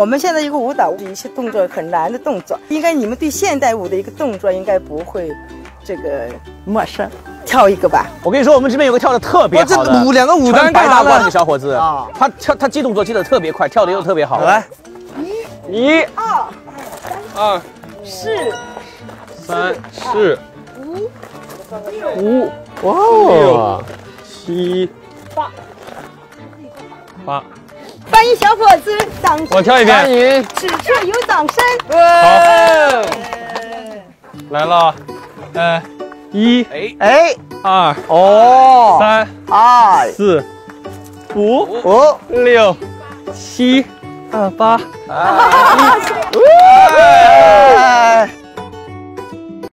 我们现在一个舞蹈的一些动作很难的动作，应该你们对现代舞的一个动作应该不会这个陌生。跳一个吧，我跟你说，我们这边有个跳的特别好的，舞两个舞担白大褂的小伙子。啊，他跳他记动作记得特别快，跳的又特别好。来，一、二、二、四、三、四、五、五、哇，七、八、八。欢迎小伙子，掌声！我跳一遍。欢迎，此处有掌声。好，来了，呃，一，哎。哎，二，哦，三，二，四，五，五，六，七，二八，哎。